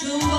your